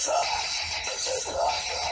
Yes, sir. Yes.